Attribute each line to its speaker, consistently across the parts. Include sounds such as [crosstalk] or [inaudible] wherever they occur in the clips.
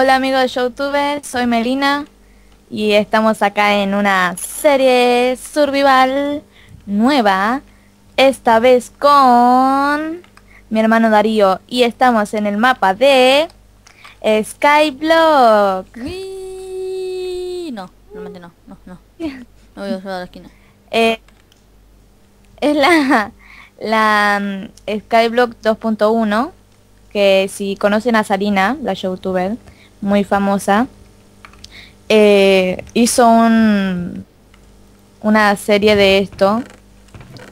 Speaker 1: Hola amigos de Youtube, soy Melina y estamos acá en una serie survival nueva, esta vez con mi hermano Darío y estamos en el mapa de Skyblock.
Speaker 2: No, realmente no, no, no. [laughs] No voy a la esquina.
Speaker 1: Eh, es la, la mm, Skyblock 2.1 que si conocen a Sarina, la youtuber muy famosa, eh, hizo un, una serie de esto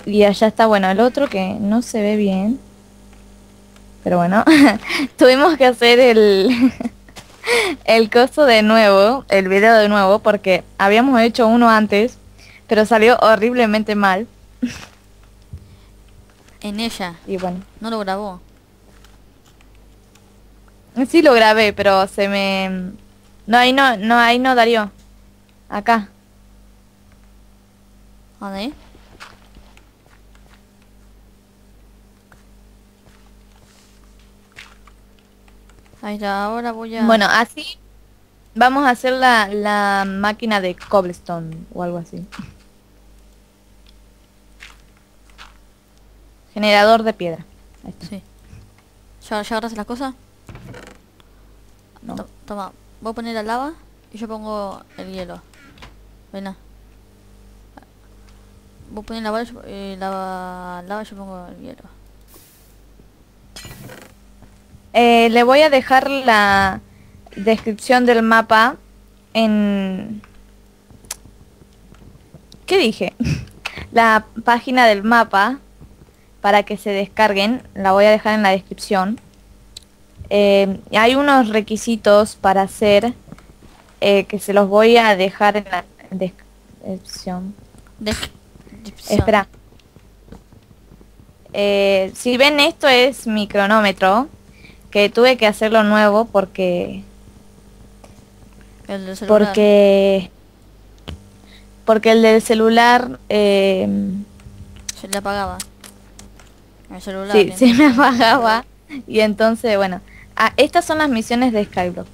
Speaker 1: y allá está bueno el otro que no se ve bien pero bueno [laughs] tuvimos que hacer el [laughs] el costo de nuevo el video de nuevo porque habíamos hecho uno antes pero salió horriblemente mal
Speaker 2: En ella.
Speaker 1: y bueno
Speaker 2: No lo grabó.
Speaker 1: Sí lo grabé pero se me no ahí no no ahí no Darío acá
Speaker 2: ¿Dónde? Ahí está, ahora voy a...
Speaker 1: Bueno, así vamos a hacer la, la máquina de cobblestone o algo así. Generador de piedra. Ahí está.
Speaker 2: Sí. ¿Ya, ya agarras las cosas?
Speaker 1: No.
Speaker 2: To- toma, voy a poner la lava y yo pongo el hielo. Ven a. Voy a poner la lava, y yo- eh, lava, lava y yo pongo el hielo.
Speaker 1: Eh, le voy a dejar la descripción del mapa en... ¿Qué dije? [laughs] La página del mapa para que se descarguen. La voy a dejar en la descripción. Eh, hay unos requisitos para hacer eh, que se los voy a dejar en la descripción.
Speaker 2: Descripción.
Speaker 1: Espera. Eh, si ven esto es mi cronómetro que tuve que hacerlo nuevo porque
Speaker 2: El del celular.
Speaker 1: porque porque el del celular eh,
Speaker 2: Se le apagaba. El celular.
Speaker 1: sí, se me apagaba y entonces bueno ah, estas son las misiones de Skyblock.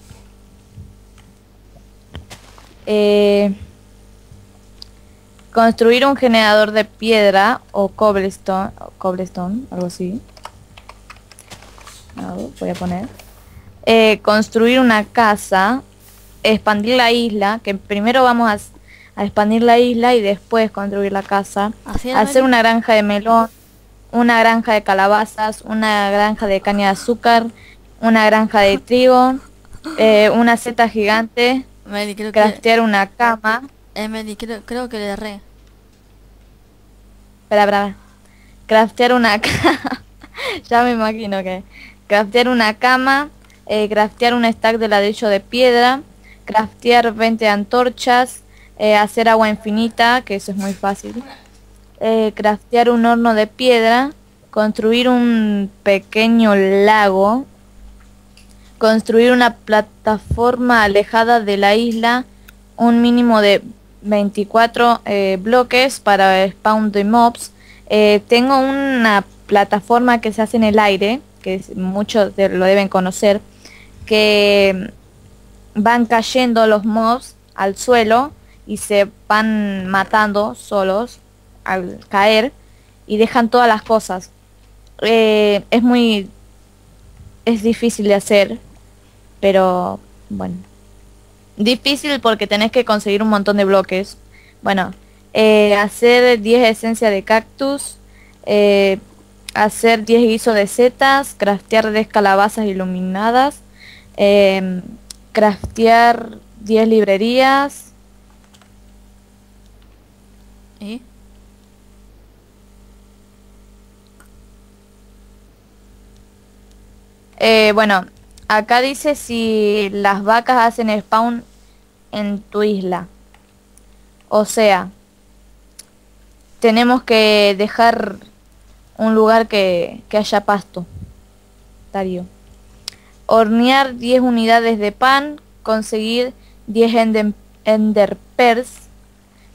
Speaker 1: Eh, construir un generador de piedra o cobblestone o cobblestone algo así. Voy a poner. Eh, construir una casa expandir la isla que primero vamos a, a expandir la isla y después construir la casa. Hacer una granja de melón, una granja de calabazas, una granja de caña de azúcar, una granja de trigo, eh, una seta gigante,
Speaker 2: Meli, creo que...
Speaker 1: craftear una cama,
Speaker 2: Eh, Meli, creo, creo que le erré.
Speaker 1: espera, espera, craftear una [laughs] cama, ya me imagino que, craftear una cama, eh, craftear un stack de ladrillo de piedra, craftear 20 antorchas, eh, hacer agua infinita, que eso es muy fácil, eh, craftear un horno de piedra, construir un pequeño lago, construir una plataforma alejada de la isla, un mínimo de 24 eh, bloques para spawn de mobs. Eh, tengo una plataforma que se hace en el aire, que muchos lo deben conocer, que van cayendo los mobs al suelo y se van matando solos al caer y dejan todas las cosas. Eh, es muy... es difícil de hacer, pero bueno. Difícil porque tenés que conseguir un montón de bloques. Bueno, eh, hacer 10 esencias de cactus, eh, hacer 10 guisos de setas, craftear 10 calabazas iluminadas, em, craftear 10 librerías,
Speaker 2: ¿Y?
Speaker 1: Eh, bueno, acá dice si las vacas hacen spawn en tu isla. O sea, tenemos que dejar un lugar que, que haya pasto. Darío. Hornear 10 unidades de pan, conseguir 10 ender, ender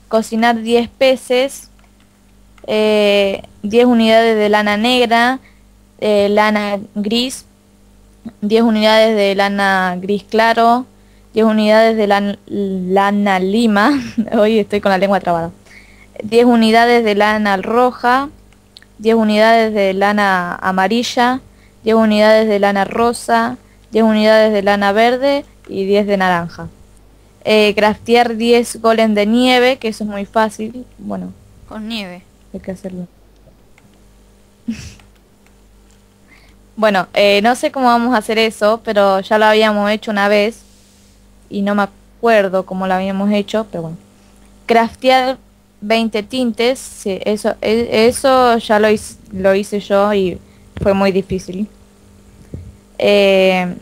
Speaker 1: cocinar 10 peces, eh, 10 unidades de lana negra, eh, lana gris, 10 unidades de lana gris claro, 10 unidades de lan- lana lima, [laughs] hoy estoy con la lengua trabada, 10 unidades de lana roja, 10 unidades de lana amarilla, 10 unidades de lana rosa, 10 unidades de lana verde y 10 de naranja. Eh, craftear 10 golem de nieve, que eso es muy fácil, bueno,
Speaker 2: Con nieve.
Speaker 1: hay que hacerlo. [laughs] bueno, eh, no sé cómo vamos a hacer eso, pero ya lo habíamos hecho una vez y no me acuerdo cómo lo habíamos hecho, pero bueno. Craftear 20 tintes, sí, eso, e- eso ya lo hice, lo hice yo y fue muy difícil. Eh,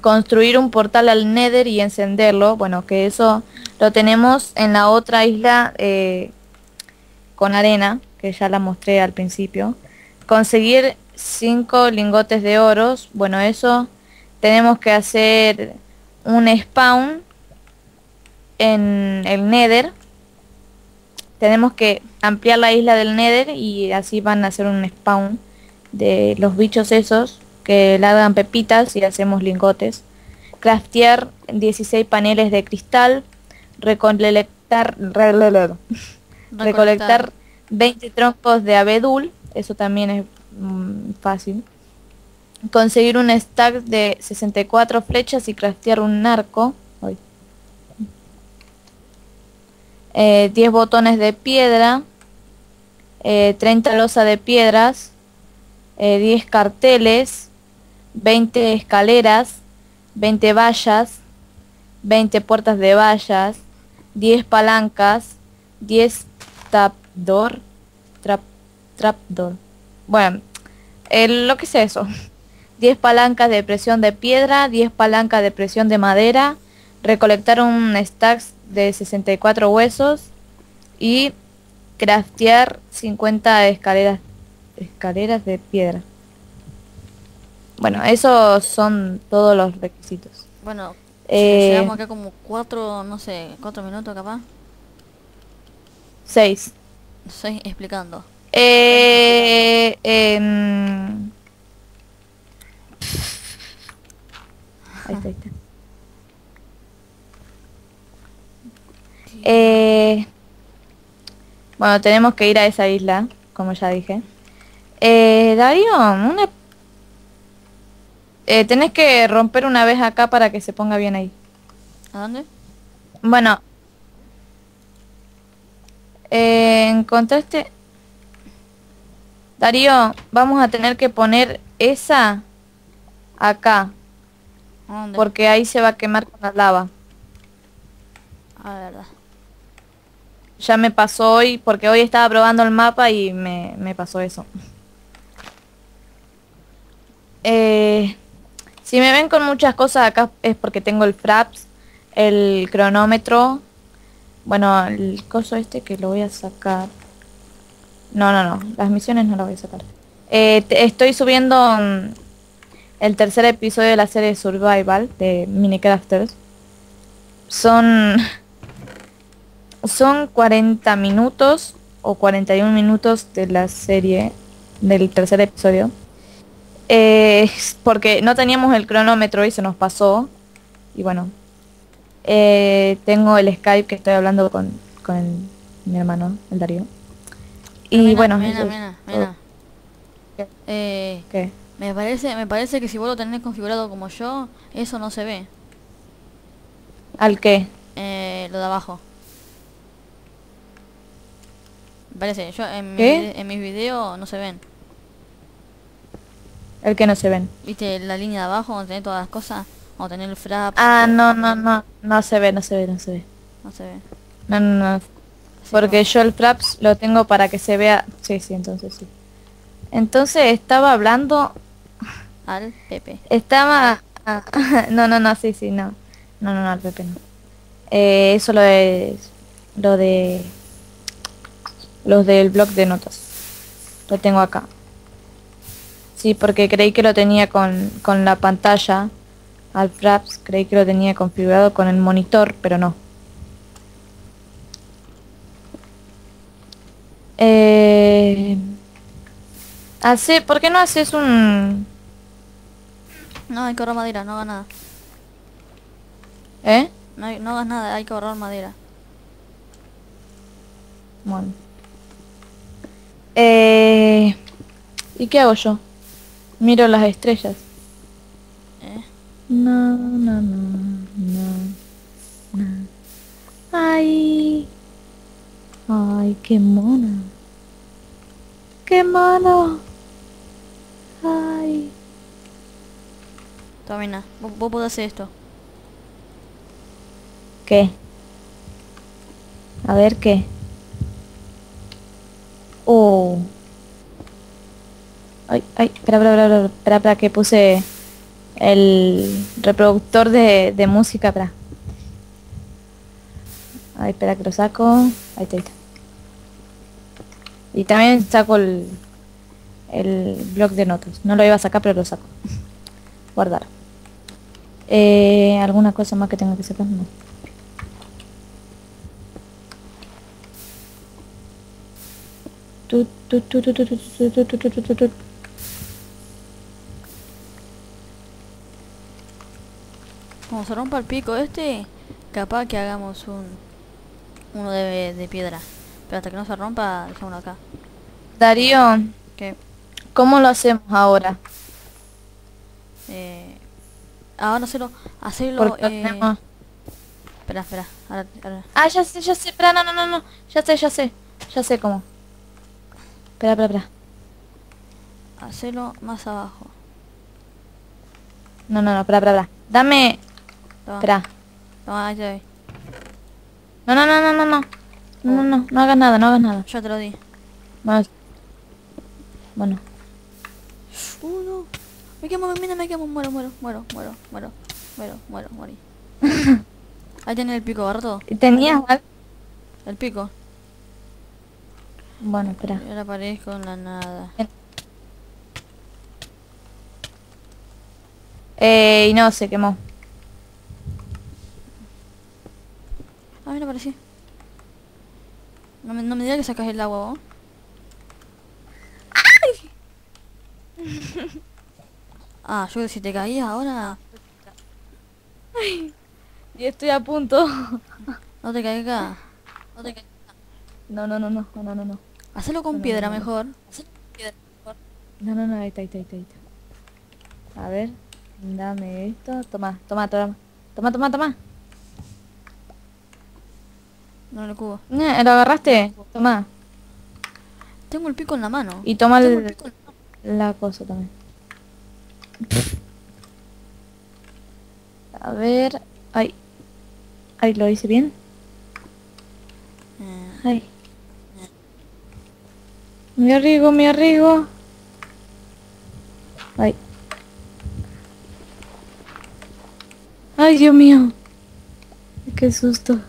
Speaker 1: construir un portal al Nether y encenderlo, bueno, que eso lo tenemos en la otra isla eh, con arena, que ya la mostré al principio. Conseguir 5 lingotes de oros, bueno, eso tenemos que hacer un spawn en el Nether. Tenemos que ampliar la isla del Nether y así van a hacer un spawn de los bichos esos que largan pepitas y hacemos lingotes. Craftear 16 paneles de cristal. Recolectar, [laughs] recolectar 20 troncos de abedul. Eso también es mm, fácil. Conseguir un stack de 64 flechas y craftear un arco. Eh, 10 botones de piedra. eh, 30 losa de piedras. eh, 10 carteles. 20 escaleras. 20 vallas. 20 puertas de vallas. 10 palancas. 10 trapdoor. Trap, trapdoor. Bueno, el- lo que es eso. [laughs] 10 palancas de presión de piedra, 10 palancas de presión de madera, recolectar un stack de 64 huesos y craftear 50 escaleras escaleras de piedra. Bueno, esos son todos los requisitos.
Speaker 2: Bueno,
Speaker 1: Eh,
Speaker 2: llegamos acá como cuatro, no sé, cuatro minutos capaz.
Speaker 1: 6.
Speaker 2: Estoy explicando.
Speaker 1: Eh, em, Ahí está, ahí está. Eh, bueno, tenemos que ir a esa isla, como ya dije. Eh, Darío, una... Eh, tenés que romper una vez acá para que se ponga bien ahí.
Speaker 2: ¿A dónde?
Speaker 1: Bueno. Eh, encontraste... Darío, vamos a tener que poner esa acá, porque ahí se va a quemar con la lava.
Speaker 2: Ah, verdad.
Speaker 1: Ya me pasó hoy, porque hoy estaba probando el mapa y me, me pasó eso. Eh, si me ven con muchas cosas acá es porque tengo el fraps, el cronómetro, bueno, el coso este que lo voy a sacar. No, no, no, las misiones no las voy a sacar. Eh, estoy subiendo mm, el tercer episodio de la serie Survival de Minecrafters. Son [laughs] son 40 minutos o 41 minutos de la serie del tercer episodio. Eh, porque no teníamos el cronómetro y se nos pasó. Y bueno, eh, tengo el Skype que estoy hablando con, con mi hermano, el Darío. Y
Speaker 2: Mena,
Speaker 1: bueno,
Speaker 2: Mena,
Speaker 1: eso es
Speaker 2: Mena.
Speaker 1: ¿Qué?
Speaker 2: Eh,
Speaker 1: ¿Qué?
Speaker 2: me parece, me parece que si vos lo tenés configurado como yo, eso no se ve.
Speaker 1: ¿Al qué?
Speaker 2: Eh, lo de abajo. Me parece, yo en, mi en mis videos no se ven.
Speaker 1: El que no se ven.
Speaker 2: ¿Viste la línea de abajo donde tenés todas las cosas? O tener el frap.
Speaker 1: Ah, no, no, no, no se ve, no se ve, no se ve.
Speaker 2: No se ve.
Speaker 1: No, no, no. Porque yo el Fraps lo tengo para que se vea. Sí, sí, entonces sí. Entonces estaba hablando.
Speaker 2: Al Pepe.
Speaker 1: Estaba. ah, [laughs] no, no, no, sí, sí, no. No, no, no, al Pepe no. Eh, eso lo de. Lo de. Los del blog de notas. Lo tengo acá. Sí, porque creí que lo tenía con, con la pantalla. Al Fraps, creí que lo tenía configurado con el monitor, pero no. Eh, hace, ¿Por qué no haces un...
Speaker 2: No, hay que ahorrar madera, no hagas nada.
Speaker 1: ¿Eh?
Speaker 2: No, hay- no hagas nada, hay que ahorrar madera.
Speaker 1: Bueno. Eh... ¿Y qué hago yo? Miro las estrellas.
Speaker 2: Eh.
Speaker 1: No, no, no, no, no. Ay. Ay, qué mono. Qué mono. Ay.
Speaker 2: También nada. Vos, vos podés hacer esto.
Speaker 1: ¿Qué? A ver qué. Oh. Ay, ay, espera, espera, espera, espera, espera, espera, que puse el reproductor de, de música, espera. Ay, espera que lo saco. Ahí está, ahí está. Y también saco el, el blog de notas. No lo iba a sacar, pero lo saco. Guardar. Eh, ¿Alguna cosa más que tenga que sacar? No.
Speaker 2: Como se rompa el pico este, capaz que hagamos un uno de, de piedra. Pero hasta que no se rompa, dejémoslo acá.
Speaker 1: Darío,
Speaker 2: Que
Speaker 1: ¿cómo lo hacemos ahora?
Speaker 2: eh, ahora hacerlo, hacerlo.
Speaker 1: Porque
Speaker 2: Eh,
Speaker 1: tenemos-
Speaker 2: Espera, espera. Ahora, ahora.
Speaker 1: Ah, ya sé, ya sé, espera, no, no, no, no, ya sé, ya sé, ya sé cómo. Espera, espera, espera.
Speaker 2: Hacerlo más abajo.
Speaker 1: No, no, no, espera, espera, espera. Dame,
Speaker 2: Toma,
Speaker 1: espera.
Speaker 2: toma, doy.
Speaker 1: No, no, no, no, no, no. No, no, no, hagas nada, no hagas nada.
Speaker 2: Ya te lo di.
Speaker 1: Bueno. Bueno.
Speaker 2: Uh, no. Me quemo, mira, me quemo. Muero, muero, muero, muero, muero, muero, muero, morí. [laughs] Ahí tenés el pico, agarra todo.
Speaker 1: ¿Tenías?
Speaker 2: El pico.
Speaker 1: Bueno, espera.
Speaker 2: Y ahora aparezco en la nada.
Speaker 1: Eh, y no, se quemó.
Speaker 2: Ah, mira, aparecí. No me, no me digas que sacas el agua, vos. Ah, yo si te caías ahora,
Speaker 1: Y estoy a punto.
Speaker 2: no te caigas. No te caigas.
Speaker 1: No, no, no, no, no, no, no.
Speaker 2: Hacelo con
Speaker 1: No, no,
Speaker 2: piedra
Speaker 1: no, no.
Speaker 2: mejor.
Speaker 1: No, no, no, ahí está, ahí está, ahí está, ahí está. A ver, dame esto. Toma, toma, toma. Toma, toma, toma.
Speaker 2: No el cubo.
Speaker 1: ¿Lo agarraste? Toma.
Speaker 2: Tengo el pico en la mano.
Speaker 1: Y toma
Speaker 2: el
Speaker 1: el-
Speaker 2: pico en-
Speaker 1: la cosa también. A ver. Ay. Ay, ¿lo hice bien?
Speaker 2: Eh,
Speaker 1: Ay. Me arriesgo, me arriesgo. Ay. Ay, Dios mío. Qué susto.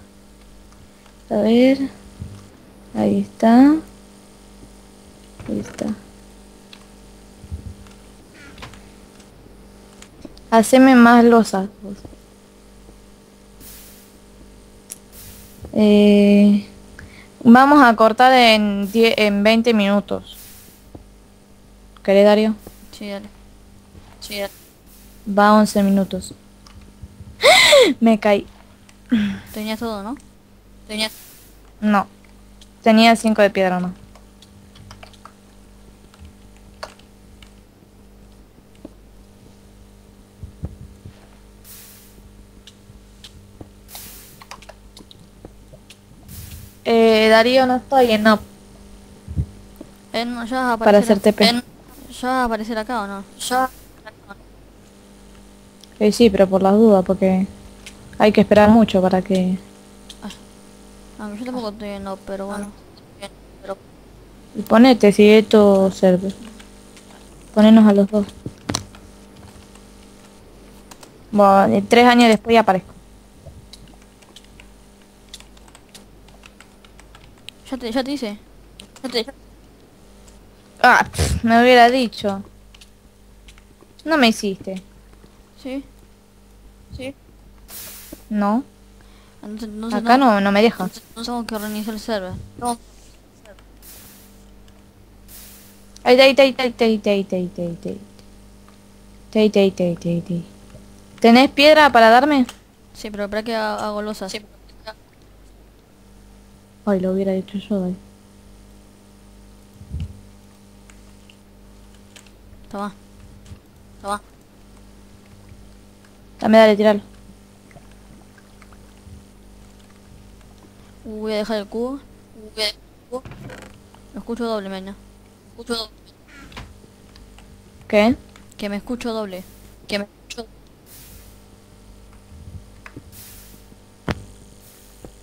Speaker 1: A ver. Ahí está. Ahí está. Haceme más losas. vos. Eh, vamos a cortar en, die- en 20 minutos. ¿Querés, Dario?
Speaker 2: sí, dale. Sí, dale.
Speaker 1: Va a 11 minutos. Me caí.
Speaker 2: Tenías todo, ¿no? Tenías.
Speaker 1: No. Tenía 5 de piedra no. Eh, Darío, no estoy en no.
Speaker 2: Eh, no, ya vas a
Speaker 1: Para
Speaker 2: aparecer.
Speaker 1: hacer TP.
Speaker 2: eh, ¿Ya vas a aparecer acá o no? Ya.
Speaker 1: Eh, sí, pero por las dudas, porque hay que esperar mucho para que...
Speaker 2: Aunque yo tampoco estoy en no, pero bueno. Pero
Speaker 1: Y ponete si esto serve. Ponernos a los dos. Bueno, tres años después ya aparezco.
Speaker 2: ya te, ya te hice. Ya te,
Speaker 1: Ah, me hubiera dicho. No me hiciste.
Speaker 2: ¿Sí? ¿Sí?
Speaker 1: No.
Speaker 2: Entonces, entonces
Speaker 1: Acá no, no me deja.
Speaker 2: Entonces tengo que reiniciar el server. No.
Speaker 1: Ahí ahí ahí ahí está, ahí ahí ahí está. Tey, tey, tey, tey, tey. ¿Tenés piedra para darme?
Speaker 2: Sí, pero para que ha- hago losas.
Speaker 1: Ay, lo hubiera hecho yo, Dai.
Speaker 2: Toma. Toma.
Speaker 1: Dame, dale, tiralo.
Speaker 2: Uh, voy a dejar el cubo. Lo escucho doble, meña. Escucho doble.
Speaker 1: ¿Qué?
Speaker 2: Que me escucho doble. Que me escucho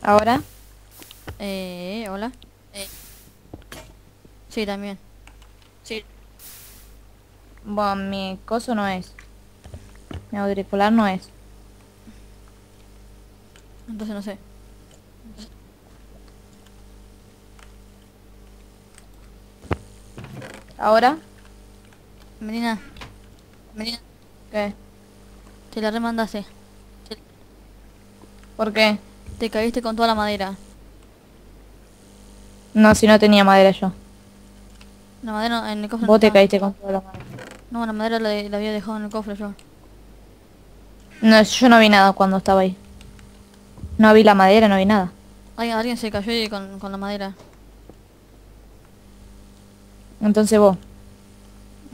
Speaker 1: ¿Ahora?
Speaker 2: Eh, hola. Eh. Sí, también. Sí.
Speaker 1: Bueno, mi coso no es. Mi auricular no es.
Speaker 2: Entonces no sé.
Speaker 1: ¿Ahora?
Speaker 2: Medina. Medina.
Speaker 1: ¿Qué?
Speaker 2: Te la remandaste.
Speaker 1: ¿Por qué?
Speaker 2: Te caíste con toda la madera.
Speaker 1: No, si no tenía madera yo.
Speaker 2: La madera en el cofre.
Speaker 1: Vos
Speaker 2: no
Speaker 1: te
Speaker 2: estaba.
Speaker 1: caíste con toda la madera.
Speaker 2: No, la madera la, la había dejado en el cofre yo.
Speaker 1: No, yo no vi nada cuando estaba ahí. No vi la madera, no vi nada.
Speaker 2: Ay, alguien se cayó y con, con la madera.
Speaker 1: Entonces vos.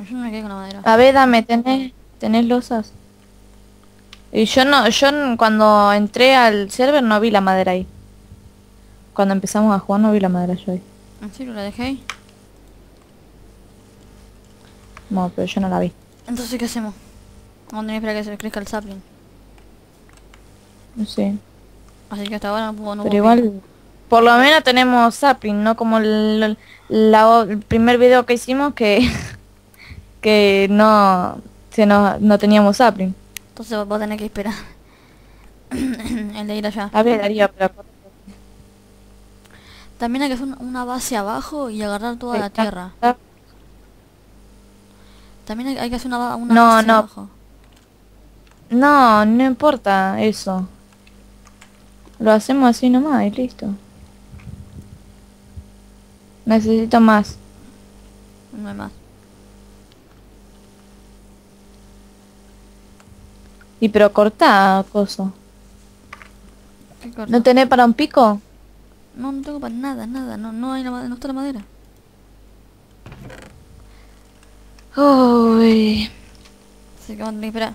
Speaker 2: Yo me quedé con la madera.
Speaker 1: A ver, dame, tenés, tenés losas. Y yo no, yo cuando entré al server no vi la madera ahí. Cuando empezamos a jugar no vi la madera yo ahí.
Speaker 2: ¿En serio la dejé ahí?
Speaker 1: No, pero yo no la vi.
Speaker 2: Entonces, ¿qué hacemos? Vamos a tener que esperar a que se crezca el sapling.
Speaker 1: No sé.
Speaker 2: Así que hasta ahora no puedo... No
Speaker 1: Pero
Speaker 2: puedo
Speaker 1: igual, por lo menos tenemos sapling, no como el, la o- el primer video que hicimos que [laughs] que no se nos, no teníamos sapling.
Speaker 2: Entonces va a tener que esperar. [clears throat] el de ir allá.
Speaker 1: A ver, Darío, pero
Speaker 2: También hay que hacer una- base abajo y agarrar toda la tierra. También hay, hay que hacer una, una
Speaker 1: No,
Speaker 2: base
Speaker 1: no.
Speaker 2: abajo.
Speaker 1: No, no importa eso. Lo hacemos así nomás y listo. Necesito más.
Speaker 2: No hay más.
Speaker 1: Y pero corta, coso. ¿No tenés para un pico?
Speaker 2: No, no tengo para nada, nada. No, no hay la no está la madera.
Speaker 1: Uy,
Speaker 2: Así que vamos a tener que esperar.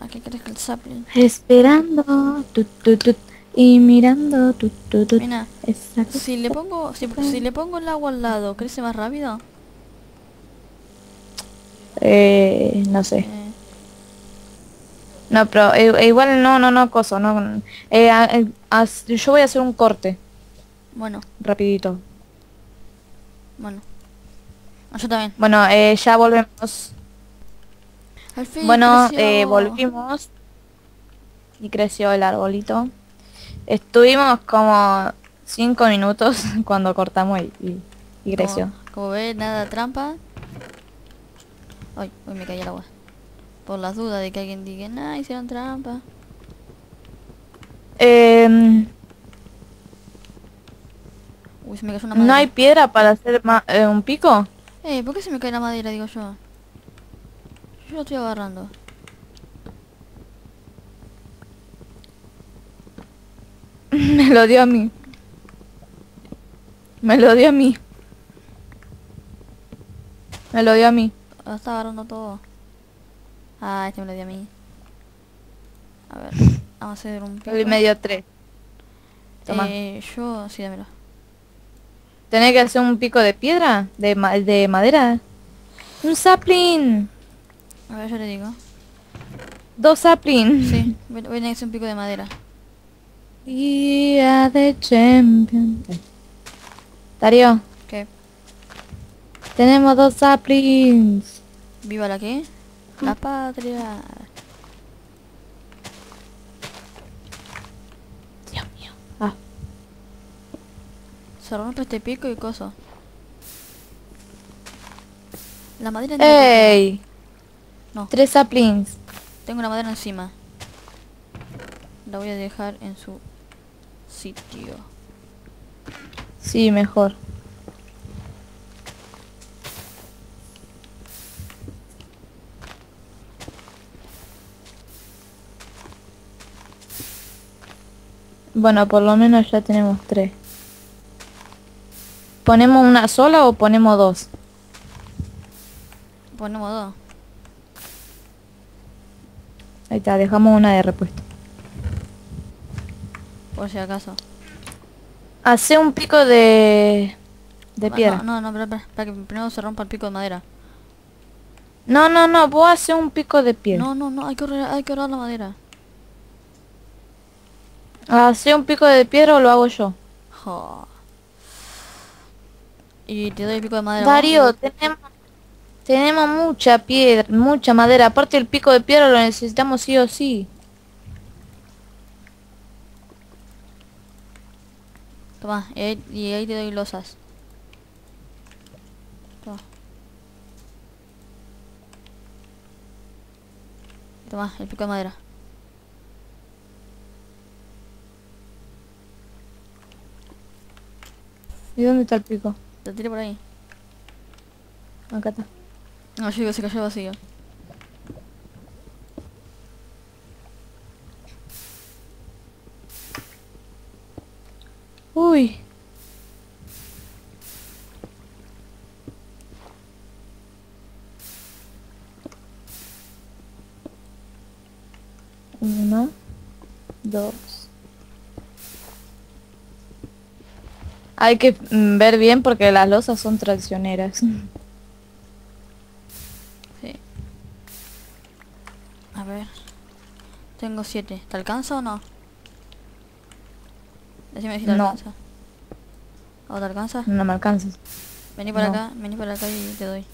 Speaker 2: ¿A qué crees que el sapling?
Speaker 1: esperando tut, tut, tut, y mirando tut, tut, tut,
Speaker 2: Mira,
Speaker 1: esa
Speaker 2: si le pongo, si, si le pongo el agua al lado, ¿crece más rápido?
Speaker 1: Eh, no sé.
Speaker 2: Eh,
Speaker 1: No, pero eh, igual no, no, no, coso, no. Eh, a- eh, yo voy a hacer un corte,
Speaker 2: bueno,
Speaker 1: rapidito.
Speaker 2: bueno. Yo también.
Speaker 1: Bueno, eh, ya volvemos.
Speaker 2: Al fin
Speaker 1: Bueno, eh, volvimos. Y creció el arbolito. Estuvimos como cinco minutos [laughs] cuando cortamos y, y- y creció.
Speaker 2: Como, como ves, nada trampa. Ay, uy, me caí al agua. Por las dudas de que alguien diga, nah, hicieron trampa.
Speaker 1: Em,
Speaker 2: Uy, se me cayó una madera.
Speaker 1: ¿No hay piedra para hacer eh, un pico?
Speaker 2: Eh, ¿por qué se me cae la madera, digo yo? Yo lo estoy agarrando. [laughs]
Speaker 1: Me lo dio a mí. Me lo dio a mí. Me lo dio a mí.
Speaker 2: Lo está agarrando todo. Ah, este me lo dio a mí. A ver, [laughs] vamos a hacer un pico.
Speaker 1: Y me dio tres. Toma.
Speaker 2: Eh, yo, sí, dámelo.
Speaker 1: ¿Tenés que hacer un pico de piedra? ¿De, ma- de madera? ¡Un sapling!
Speaker 2: A ver, yo le digo.
Speaker 1: Dos saplings.
Speaker 2: Sí, [laughs] voy, voy a tener que hacer un pico de madera.
Speaker 1: Día de champion. Darío,
Speaker 2: ¿Qué?
Speaker 1: tenemos dos saplings.
Speaker 2: ¿Viva la qué? La patria.
Speaker 1: Dios mío. Ah,
Speaker 2: Se rompe este pico y coso. La madera
Speaker 1: ¡Ey!
Speaker 2: No,
Speaker 1: Tres saplings.
Speaker 2: tengo la madera encima. La voy a dejar en su sitio.
Speaker 1: Sí, mejor. Bueno, por lo menos ya tenemos tres. ¿Ponemos una sola o ponemos dos?
Speaker 2: Ponemos dos.
Speaker 1: Ahí está, dejamos una de repuesto.
Speaker 2: Por si acaso.
Speaker 1: Hace un pico de... de
Speaker 2: Ah,
Speaker 1: piedra.
Speaker 2: No, no, no, espera, espera, para que primero se rompa el pico de madera.
Speaker 1: No, no, no, vos hace un pico de piedra.
Speaker 2: No, no, no, hay que ahorrar, hay que ahorrar la madera.
Speaker 1: Hace un pico de piedra o lo hago yo.
Speaker 2: Y te doy el pico de madera.
Speaker 1: Darío, tenemos, tenemos mucha piedra, mucha madera. Aparte el pico de piedra lo necesitamos sí o sí.
Speaker 2: Toma, y ahí, y ahí te doy losas. Toma. Toma, el pico de madera.
Speaker 1: ¿Y dónde está el pico?
Speaker 2: Te tiré por ahí.
Speaker 1: Acá está.
Speaker 2: No, yo digo, se cayó vacío.
Speaker 1: Uy. Una, dos. Hay que mm, ver bien porque las losas son traccioneras. [laughs]
Speaker 2: Sí. A ver. Tengo siete. ¿Te alcanza o no? Decime si te
Speaker 1: No.
Speaker 2: alcanza. ¿O te alcanza?
Speaker 1: No me alcanzas.
Speaker 2: Vení para
Speaker 1: No.
Speaker 2: acá, vení para acá y te doy.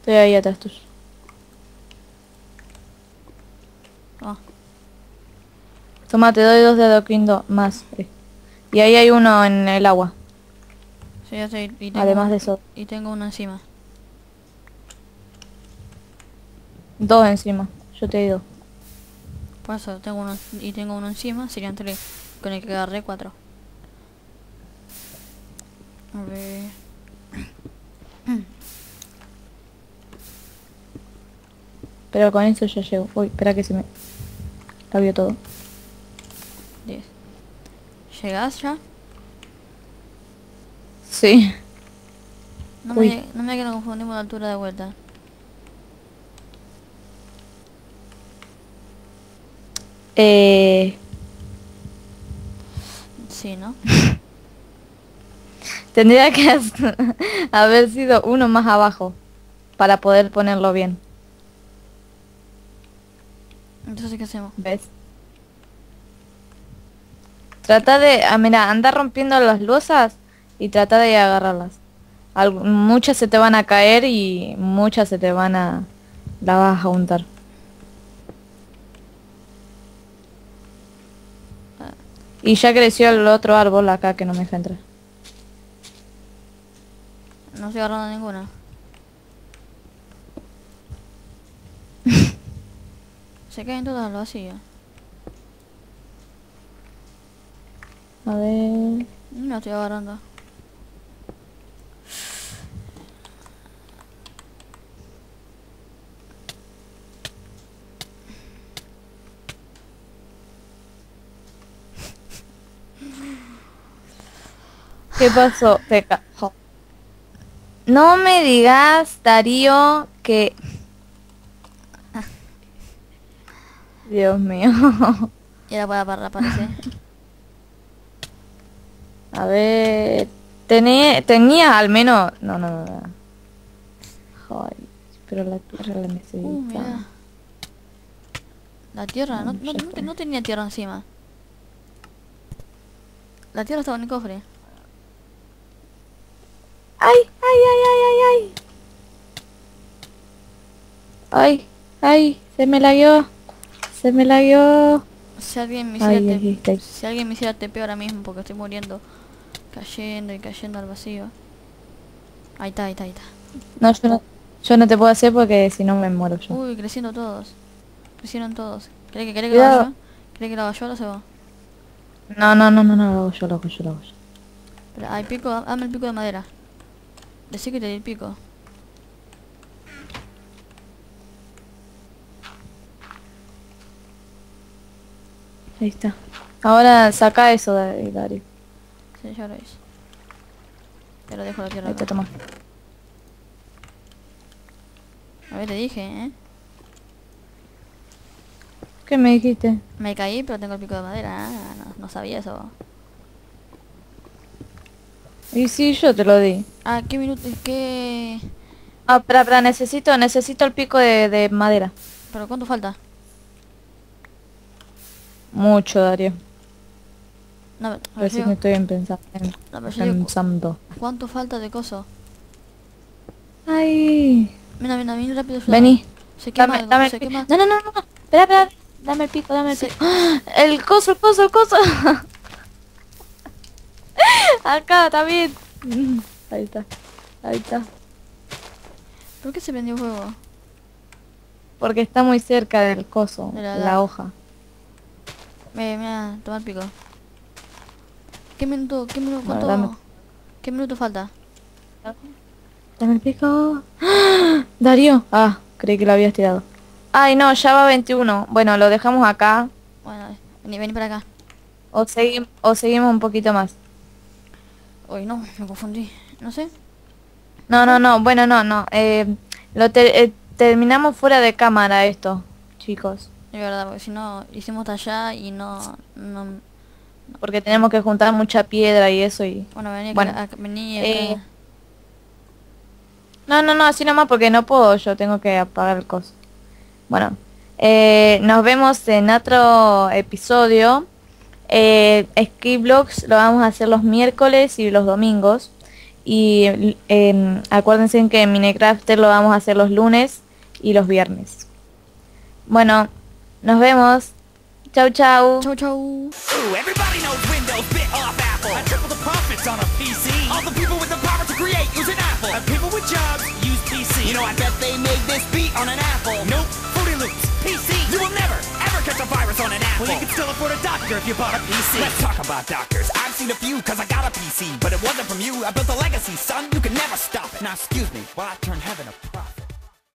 Speaker 1: Estoy ahí atrás tuyo.
Speaker 2: Ah,
Speaker 1: Toma, te doy dos de adoquindo más. eh. Y ahí hay uno en el agua.
Speaker 2: sí, ya estoy. Y tengo,
Speaker 1: Además de eso,
Speaker 2: Y tengo uno encima.
Speaker 1: Dos encima. Yo te digo.
Speaker 2: Por eso tengo uno y tengo uno encima, serían tres. Con el que agarré cuatro. A ver. [clears throat]
Speaker 1: Pero con eso ya llego. Uy, espera que se me... Vio todo.
Speaker 2: Diez. ¿Llegás ya?
Speaker 1: Sí.
Speaker 2: No
Speaker 1: Uy.
Speaker 2: me, no me que nos confundimos la altura de vuelta.
Speaker 1: Eh,
Speaker 2: Sí, ¿no? [laughs]
Speaker 1: tendría que [laughs] haber sido uno más abajo. Para poder ponerlo bien.
Speaker 2: Entonces, ¿qué hacemos?
Speaker 1: ¿Ves? Trata de... Ah, mira, anda rompiendo las losas y trata de agarrarlas. Muchas se te van a caer y muchas se te van a... La vas a juntar. Y ya creció el otro árbol acá que no me deja entrar.
Speaker 2: No estoy agarrando ninguna. [laughs] Se caen todas al vacío.
Speaker 1: A ver...
Speaker 2: No estoy agarrando.
Speaker 1: ¿Qué pasó? Te ca- jo. No me digas, Darío, que... Dios mío.
Speaker 2: Y era para, para aparecer.
Speaker 1: A ver... Tenía, tenía al menos... No, no, no. no. Joder, pero la tierra la necesita.
Speaker 2: Uh, mira. La tierra, no, no, no, no tenía tierra encima. La tierra estaba en el cofre.
Speaker 1: ¡Ay, ay, ay, ay, ay, ay! ¡Ay, ay! Se me la dio. Se me la dio.
Speaker 2: Si alguien me hiciera
Speaker 1: Ay,
Speaker 2: si alguien me hiciera TP ahora mismo porque estoy muriendo, cayendo y cayendo al vacío. Ahí está, ahí está, ahí está.
Speaker 1: No, yo no, yo no te puedo hacer porque si no me muero yo.
Speaker 2: Uy, creciendo todos. Crecieron todos. ¿Querés que, querés que lo haga yo? ¿Querés que lo haga yo o hace vos?
Speaker 1: No, no, no, no, no, lo hago yo, lo hago yo, lo hago yo.
Speaker 2: Pero hay pico, dame el pico de madera. Decí que te di el pico.
Speaker 1: Ahí está. Ahora saca eso, eh, Dario.
Speaker 2: Sí, ya lo hice. Te lo dejo la tierra.
Speaker 1: Ahí te toma.
Speaker 2: A ver, te dije, ¿eh?
Speaker 1: ¿Qué me dijiste?
Speaker 2: Me caí, pero tengo el pico de madera. Ah, no, no sabía eso.
Speaker 1: Y sí, yo te lo di.
Speaker 2: Ah, ¿qué minuto? ¿Qué...?
Speaker 1: Ah, espera, espera, necesito, necesito el pico de, de madera.
Speaker 2: ¿Pero cuánto falta?
Speaker 1: Mucho, Dario.
Speaker 2: No,
Speaker 1: ver si me estoy pensando.
Speaker 2: no, pero yo digo,
Speaker 1: pensando.
Speaker 2: ¿Cuánto falta de coso?
Speaker 1: Ay.
Speaker 2: Mira, mira, mira rápido. ayuda.
Speaker 1: Vení.
Speaker 2: Se quema
Speaker 1: Dame,
Speaker 2: algo,
Speaker 1: dame
Speaker 2: se quema.
Speaker 1: No, no, no, no. Espera, espera. Dame el pico, dame el
Speaker 2: Sí.
Speaker 1: pico. ¡Ah! [gasps] El coso, el coso, el coso. [laughs] Acá, también. Ahí está. Ahí está.
Speaker 2: ¿Por qué se prendió fuego?
Speaker 1: Porque está muy cerca del coso,
Speaker 2: De la
Speaker 1: hoja.
Speaker 2: Mira, mira, toma el pico. ¿Qué minuto, qué minuto,
Speaker 1: Bueno, dame.
Speaker 2: ¿Qué minuto falta?
Speaker 1: Dame el pico. ¡Ah! [gasps] Darío. Ah, creí que lo habías tirado. Ay, no, ya va 21. Bueno, lo dejamos acá.
Speaker 2: Bueno, vení, vení para acá.
Speaker 1: O, segui- o seguimos un poquito más.
Speaker 2: Uy, no, me confundí. No sé.
Speaker 1: No, no, no. Bueno, no, no. Eh, lo te- eh, terminamos fuera de cámara esto, chicos.
Speaker 2: Es verdad, porque si no, hicimos allá y no... no
Speaker 1: Porque tenemos que juntar mucha piedra y eso y...
Speaker 2: bueno, vení acá.
Speaker 1: Bueno,
Speaker 2: acá- vení acá.
Speaker 1: eh, No, no, no, así nomás porque no puedo, yo tengo que apagar el coso. Bueno, nos vemos en otro episodio. Eh, Skiblogs lo vamos a hacer los miércoles y los domingos. Y eh, acuérdense que en Minecrafter lo vamos a hacer los lunes y los viernes. Bueno, nos vemos. Chau, chau.
Speaker 2: Chau, chau.
Speaker 3: Ooh, Well, you can still afford a doctor if you bought a PC. Let's talk about doctors. I've seen a few cause I got a PC. But it wasn't from you. I built a legacy, son. You can never stop it. Now, excuse me while I turn heaven a profit.